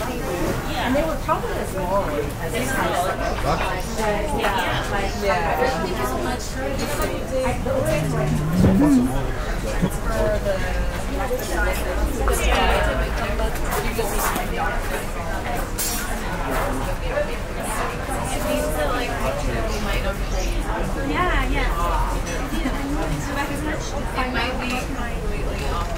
and they were probably as long as house. Yeah, like, yeah. Thank you so much. For the Yeah, yeah. It might be completely off.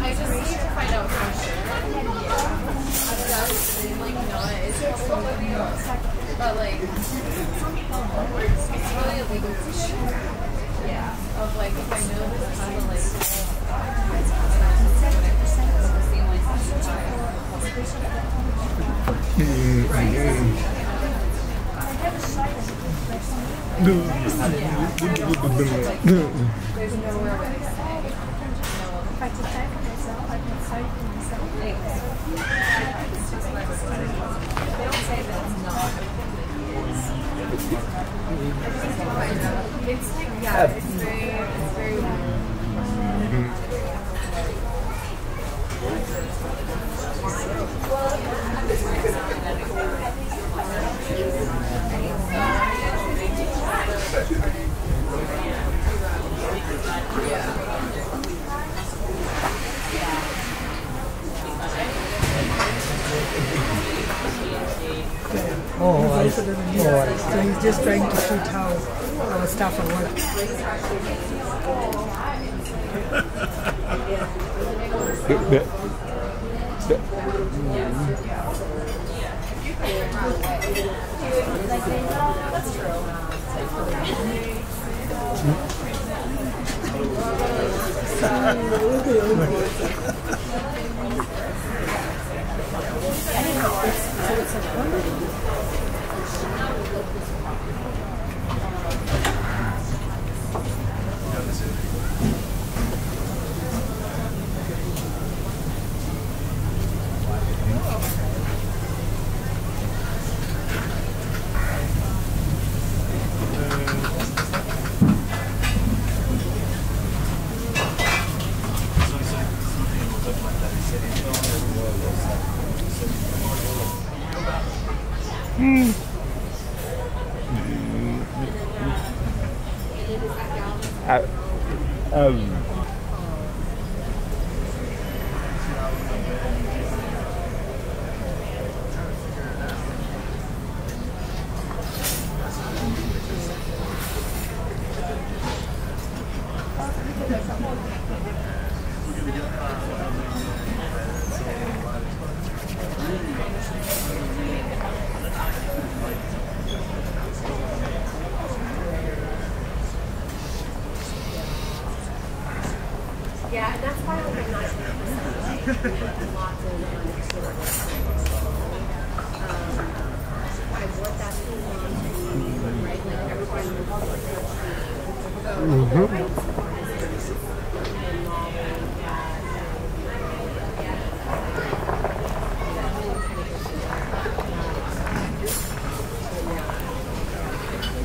I just need to find out for sure. It does seem like noise. But like, it's really illegal to shoot. Yeah. Of like, if I know this has a license, there's nowhere where they say. If I could type for myself, I could type for myself. They don't say that it's not. It's like, yeah, So he's just trying to shoot how uh, our staff are working. Mm. Uh, um, Yeah, and that's why I'm not lots of um, I want that to be right, like everybody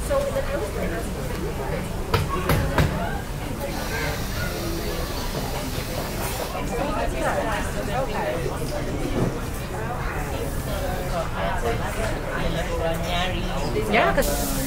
So then I was like, Yeah, because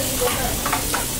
Bravo, trójka.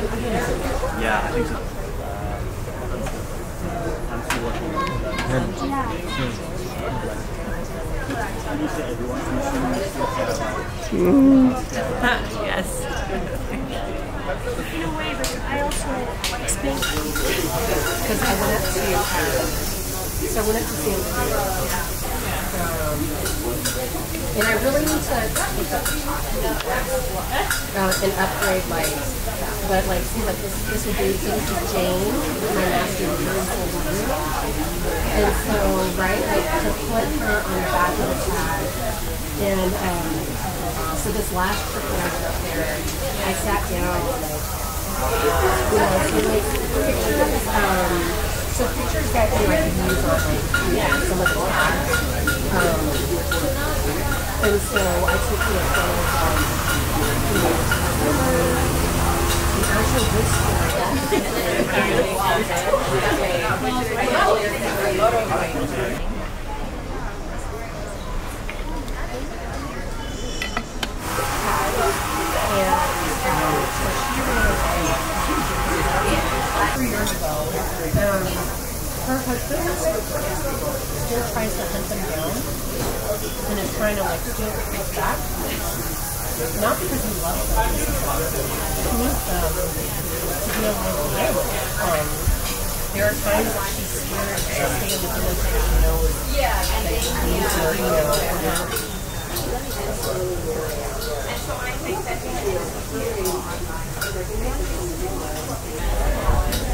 Yeah, I think so. yes. In a way, but I also like Spain because I went up to um, so I went up to San Diego. Um, and I really need to uh, and upgrade my, but like see like this this would be this is Jane, my master degree And so right like to put her on the back of the tag and um so this last trip when I went up there I sat down you know, so like pictures, um, so pictures that you like use on like yeah, some of the. Um, and so I took you know photos of you the actual bookstore. three years ago, um, her husband still tries to hunt them down and is trying to like steal kids back. Not because he loves them, he needs them to be able to live. Um, there are times that she's scared to stay in the village that she knows that she needs her, you know. and- So